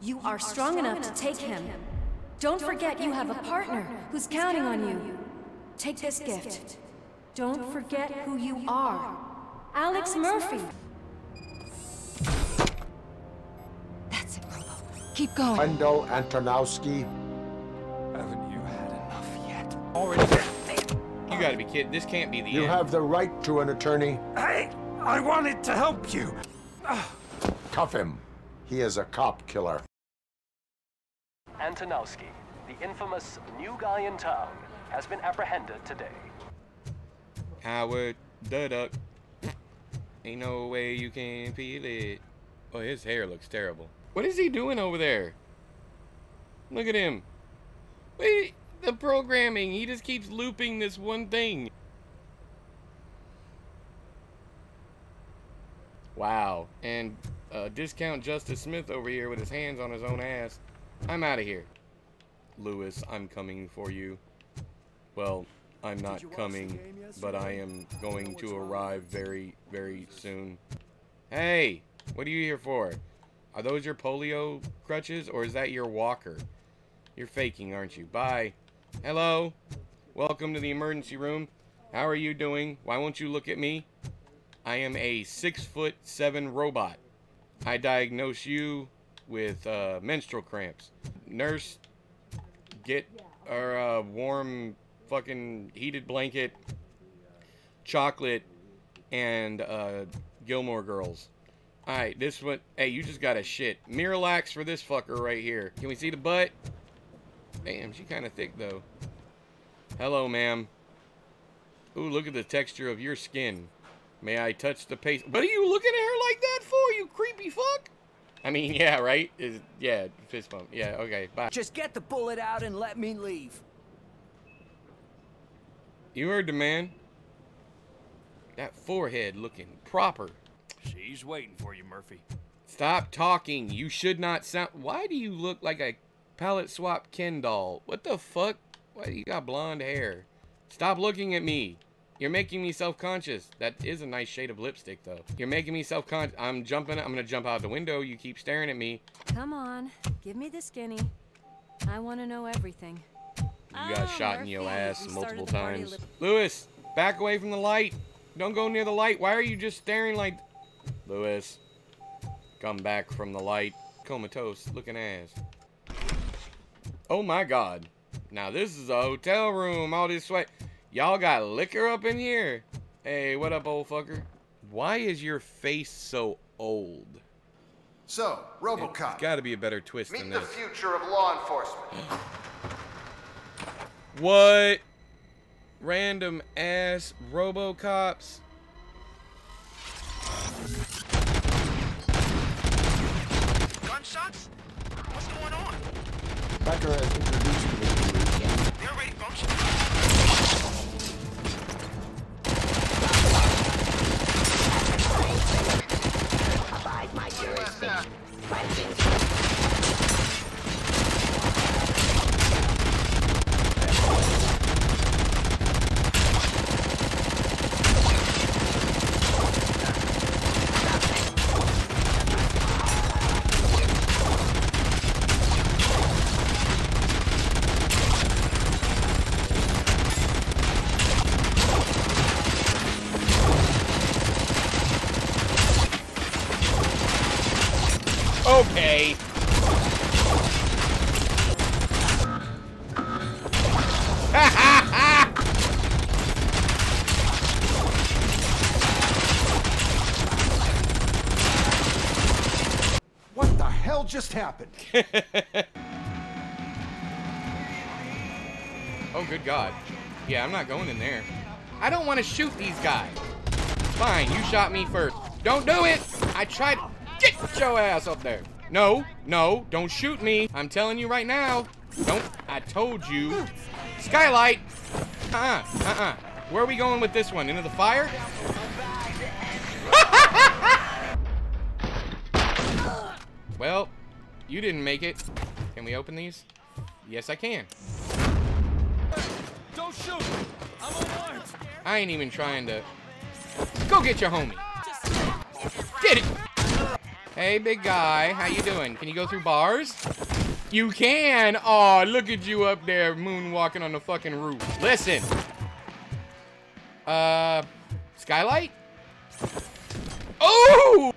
You are strong enough to take him. Don't forget you have a partner who's counting on you. Take this gift. Don't forget who you are. Alex Murphy. That's it, Robo. Keep going. Wendell Antonowski. Haven't you had enough yet? Already. You gotta be kidding. This can't be the You end. have the right to an attorney. Hey, I wanted to help you. Cuff him. He is a cop killer. Antonowski, the infamous new guy in town, has been apprehended today. Howard the Duck. Ain't no way you can feel it. Oh, his hair looks terrible. What is he doing over there? Look at him. Wait, the programming. He just keeps looping this one thing. Wow. And uh, discount Justice Smith over here with his hands on his own ass. I'm out of here. Lewis, I'm coming for you. Well, I'm not coming, but I am going to arrive very, very soon. Hey, what are you here for? Are those your polio crutches, or is that your walker? You're faking, aren't you? Bye. Hello. Welcome to the emergency room. How are you doing? Why won't you look at me? I am a six foot seven robot. I diagnose you with uh, menstrual cramps. Nurse, get a uh, warm fucking heated blanket, chocolate, and uh, Gilmore Girls. Alright, this one. Hey, you just got a shit. Miralax for this fucker right here. Can we see the butt? Damn, she kind of thick though. Hello, ma'am. Ooh, look at the texture of your skin. May I touch the paste? What are you looking at her like that for, you creepy fuck? I mean, yeah, right? Is yeah, fist bump. Yeah, okay, bye. Just get the bullet out and let me leave. You heard the man. That forehead looking proper. She's waiting for you, Murphy. Stop talking. You should not sound. Why do you look like a palette swap Ken doll? What the fuck? Why do you got blonde hair? Stop looking at me. You're making me self-conscious. That is a nice shade of lipstick, though. You're making me self-conscious. I'm jumping. I'm gonna jump out the window. You keep staring at me. Come on, give me the skinny. I want to know everything. You got Oh, shot in your ass multiple started the party times. Lewis, back away from the light. Don't go near the light. Why are you just staring like... Lewis, come back from the light. Comatose looking ass. Oh my god. Now this is a hotel room. All this sweat. Y'all got liquor up in here? Hey, what up, old fucker? Why is your face so old? So, There's RoboCop, got to be a better twist than meet the future of law enforcement. What? Random ass Robocops? Gunshots? What's going on? Becker has introduced Okay. What the hell just happened? Oh, good God. Yeah, I'm not going in there. I don't want to shoot these guys. Fine, you shot me first. Don't do it! I tried. Get your ass up there. No, no, don't shoot me. I'm telling you right now. Don't. I told you. Skylight. Uh-uh, uh-uh. Where are we going with this one? Into the fire? well, you didn't make it. Can we open these? Yes, I can. Don't shoot! I'm unarmed! I ain't even trying to. Go get your homie. Get it. Hey, big guy. How you doing? Can you go through bars? You can. Oh, look at you up there moonwalking on the fucking roof. Listen. Uh, skylight? Oh!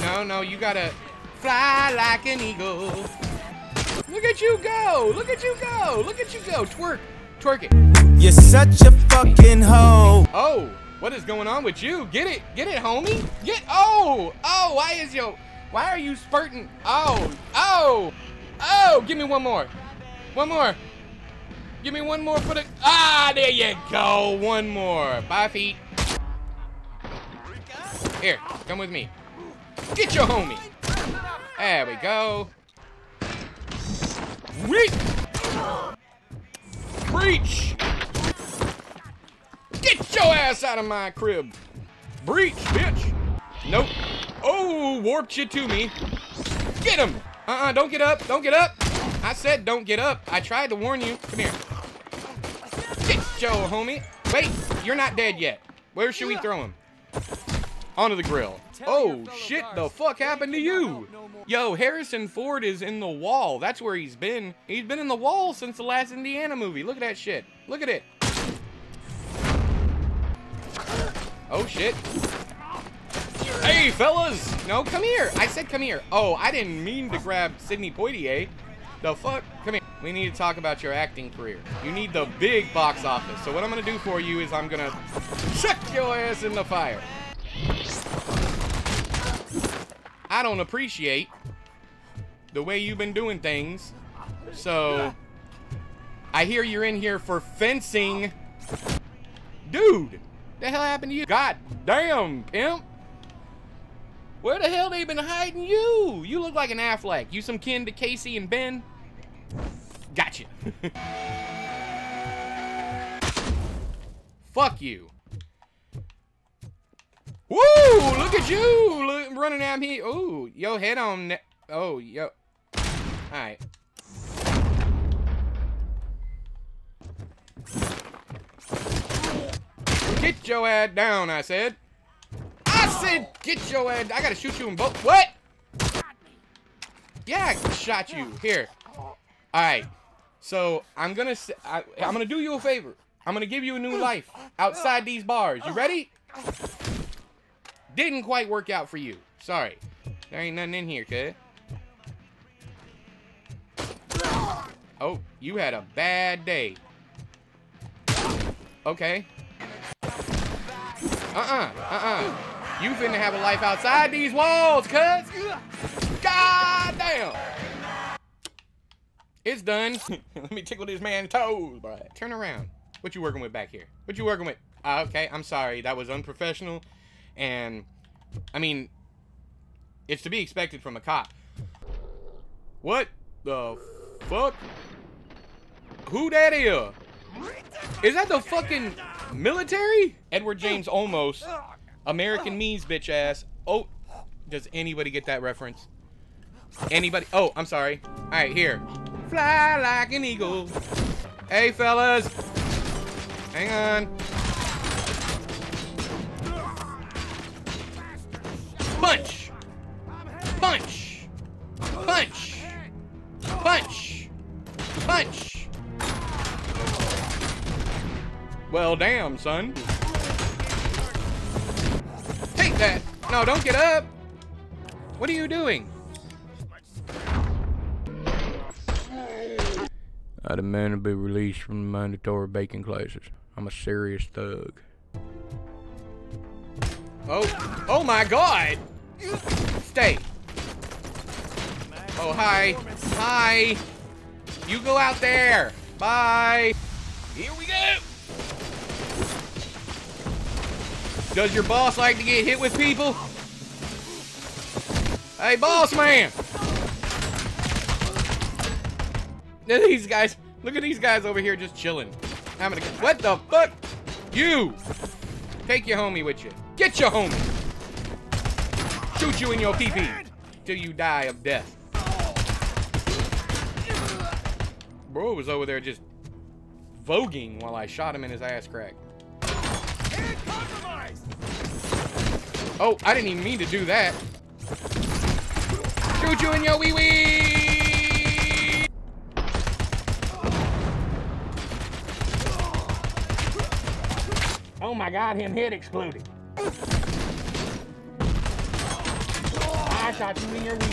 No, no, you gotta fly like an eagle. Look at you go! Look at you go! Look at you go! Twerk! Twerk it. You're such a fucking hoe. Oh, what is going on with you? Get it, get it, homie. Get, oh, oh, why is yo, why are you spurting? Oh, oh, oh, give me one more. One more. Give me one more for the, ah, there you go. One more. Bye, feet. Here, come with me. Get your homie. There we go. Weak. Breach. Get your ass out of my crib. Breach, bitch. Nope. Oh, warped you to me. Get him. Uh-uh, don't get up. Don't get up. I said don't get up. I tried to warn you. Come here. Get your homie. Wait, you're not dead yet. Where should we throw him? Onto the grill. Oh, shit, the fuck happened to you? Yo, Harrison Ford is in the wall. That's where he's been. He's been in the wall since the last Indiana movie. Look at that shit. Look at it. Oh, shit. Hey, fellas! No, come here. I said come here. Oh, I didn't mean to grab Sidney Poitier. The fuck? Come here. We need to talk about your acting career. You need the big box office. So what I'm going to do for you is I'm going to chuck your ass in the fire. I don't appreciate the way you've been doing things. So, I hear you're in here for fencing. Dude, the hell happened to you? God damn, pimp. Where the hell they been hiding you? You look like an Affleck. You some kin to Casey and Ben? Gotcha. Fuck you. Woo! Look at you look, running at me. Ooh, yo, head on. Oh, yo. All right. Get your ass down, I said. I said get your ass. I gotta shoot you in both. What? Yeah, I shot you. Here. All right. So I'm gonna. I, I'm gonna do you a favor. I'm gonna give you a new life outside these bars. You ready? Didn't quite work out for you. Sorry. There ain't nothing in here, kid. Oh, you had a bad day. Okay. Uh-uh, uh-uh. You finna have a life outside these walls, cuz. God damn. It's done. Let me tickle this man's toes, bro. Turn around. What you working with back here? What you working with? Uh, okay, I'm sorry. That was unprofessional. And, I mean, it's to be expected from a cop. What the fuck? Who that is? Is that the fucking military? Edward James Olmos. American means bitch ass. Oh, does anybody get that reference? Anybody? Oh, I'm sorry. All right, here. Fly like an eagle. Hey, fellas. Hang on. Punch! Punch! Punch! Punch! Punch! Well, damn, son. Take that! No, don't get up! What are you doing? I demand to be released from the mandatory baking classes. I'm a serious thug. Oh, oh my god! Stay. Oh, hi. Hi. You go out there. Bye. Here we go. Does your boss like to get hit with people? Hey, boss man. Look at these guys. Look at these guys over here just chilling. Having a, what the fuck? You. Take your homie with you. Get your homie. Shoot you in your pee-pee till you die of death. Bro was over there just voguing while I shot him in his ass crack. Oh, I didn't even mean to do that. Shoot you in your wee wee! Oh my god, him head exploded. You in your wee.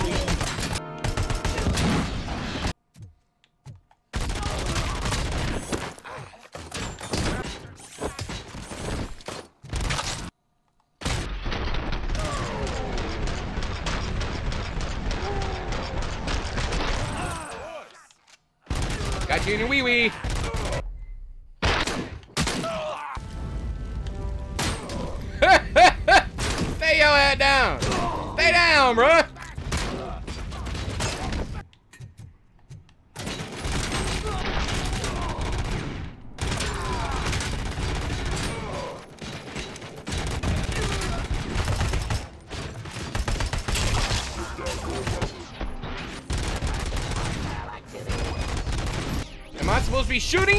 Got you in your wee wee. Stay your head down. Stay down, bruh. Am I supposed to be shooting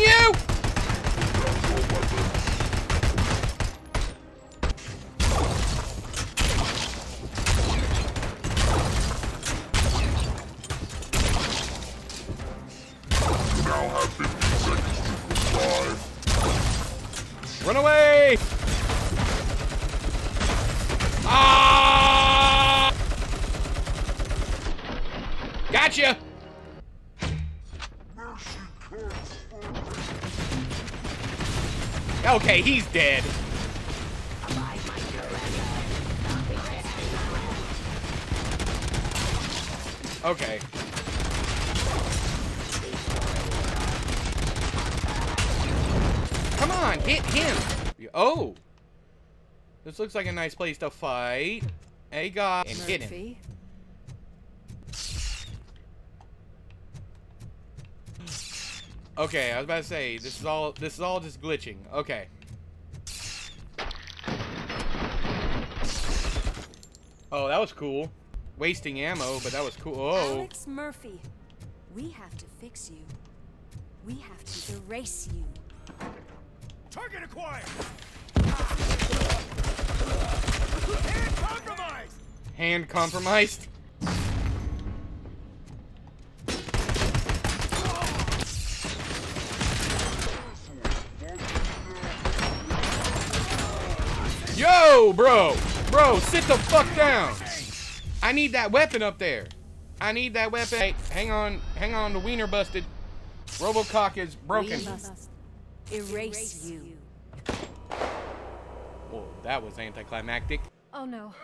Run away! Ah! Gotcha! Okay, he's dead. Okay. This looks like a nice place to fight. Hey, God. And hit him. Murphy. Okay, I was about to say this is all this is all just glitching. Okay. Oh, that was cool. Wasting ammo, but that was cool. Oh. Alex Murphy. We have to fix you. We have to erase you. Target acquired! And compromised! Hand compromised. Yo, bro. Bro, sit the fuck down. I need that weapon up there. I need that weapon. Hey, hang on. Hang on. The wiener busted. Robocock is broken. Erase you. Whoa, that was anticlimactic. Oh no.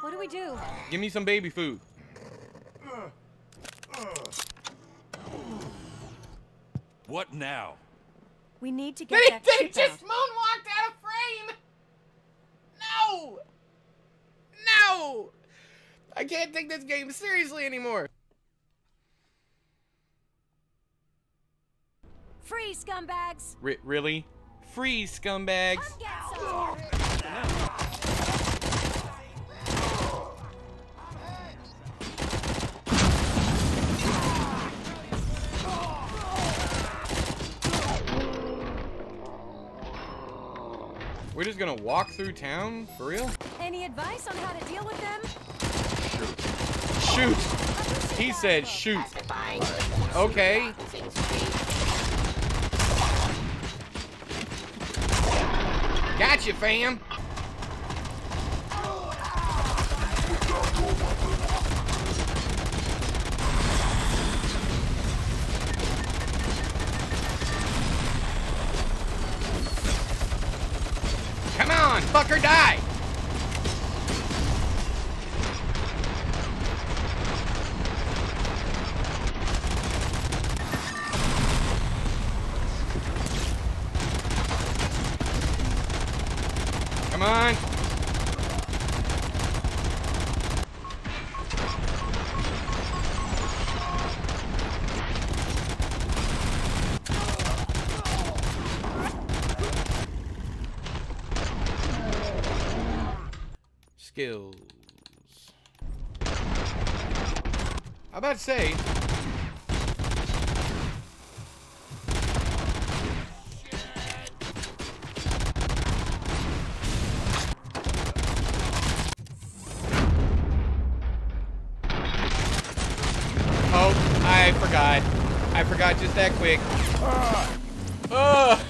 What do we do? Give me some baby food. What now? We need to get They, that they just out. moonwalked out of frame! No! No! I can't take this game seriously anymore. Free scumbags! R really? Free scumbags. We're just gonna walk through town? For real? Any advice on how to deal with them? Shoot! Shoot! He said shoot. Okay. Gotcha, fam. On, fucker, die! skills. I'm about to say. Oh, I forgot. I forgot just that quick. Oh. oh.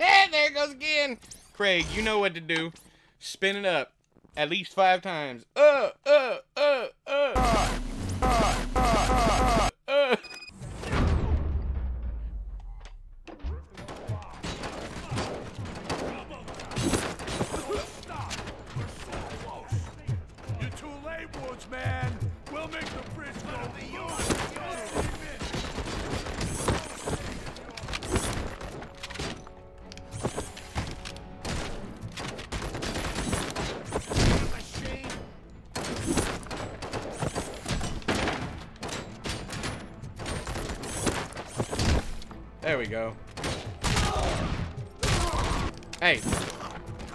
And there goes again. Craig, you know what to do. Spin it up at least five times. Uh, uh, uh.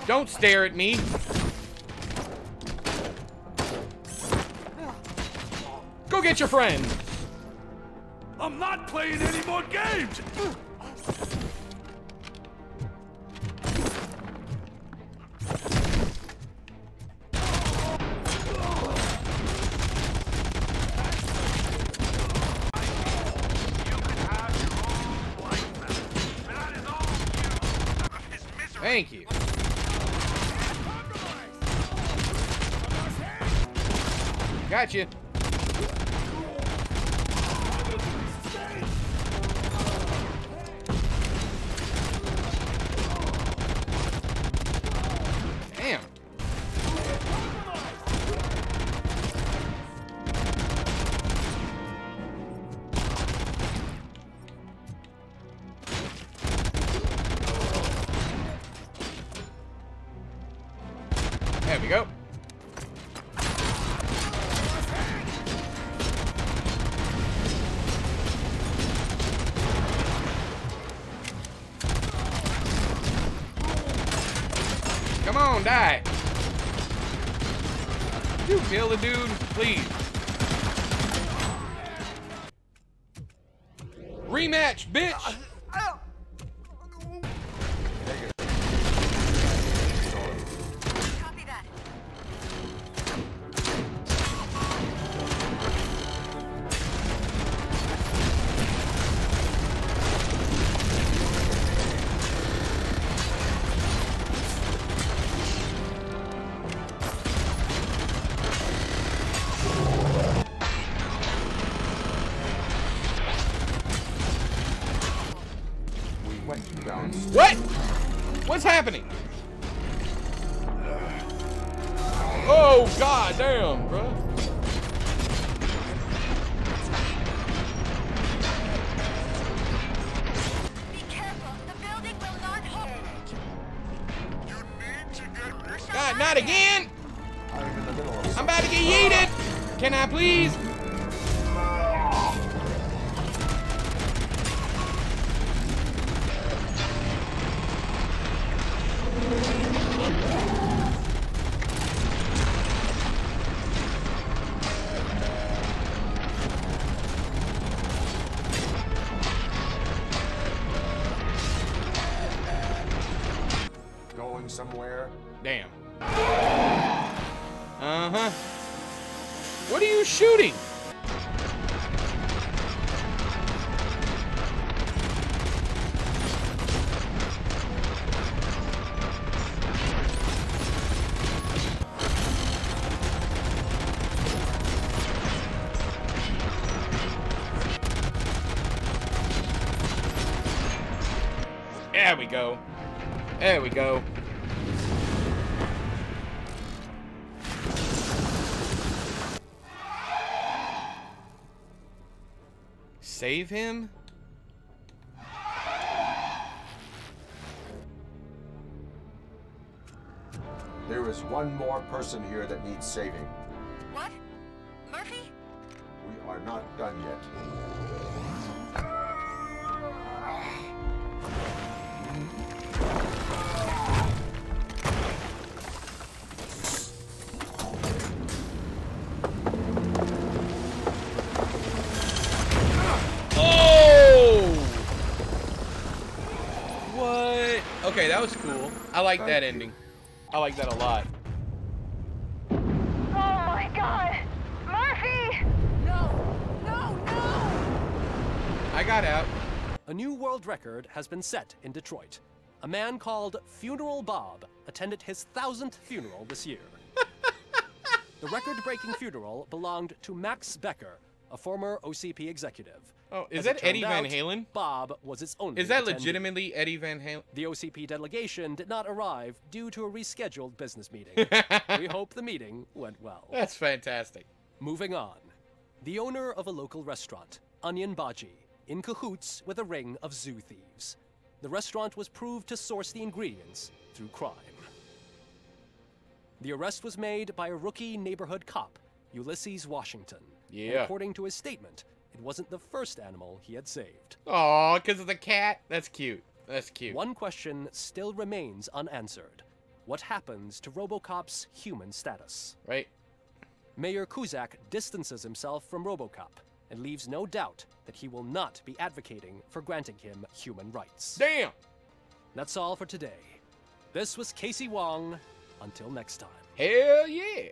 Don't stare at me. Go get your friend. I'm not playing any more games. Gotcha. Damn. Die. You kill the dude, please. Rematch, bitch. Oh, god damn, bro. Be careful. The building will not hold. You need to get God, not again. I'm in the middle of I'm about to get yeeted. Can I please? Somewhere. Damn. Uh-huh. What are you shooting? Save him? There is one more person here that needs saving. What? Murphy? We are not done yet. Like that ending. I like that a lot. Oh my god! Murphy! No! No, no! I got out. A new world record has been set in Detroit. A man called Funeral Bob attended his thousandth funeral this year. the record breaking funeral belonged to Max Becker, a former OCP executive. Oh, is As that Eddie Van out, Halen? Bob was its only. Is that attendee. legitimately Eddie Van Halen? The OCP delegation did not arrive due to a rescheduled business meeting. we hope the meeting went well. That's fantastic. Moving on. The owner of a local restaurant, Onion Baji, in cahoots with a ring of zoo thieves. The restaurant was proved to source the ingredients through crime. The arrest was made by a rookie neighborhood cop, Ulysses Washington. Yeah. according to his statement, it wasn't the first animal he had saved. Aw, because of the cat? That's cute. That's cute. One question still remains unanswered. What happens to Robocop's human status? Right? Mayor Kuzak distances himself from Robocop and leaves no doubt that he will not be advocating for granting him human rights. Damn! That's all for today. This was Casey Wong. Until next time. Hell yeah!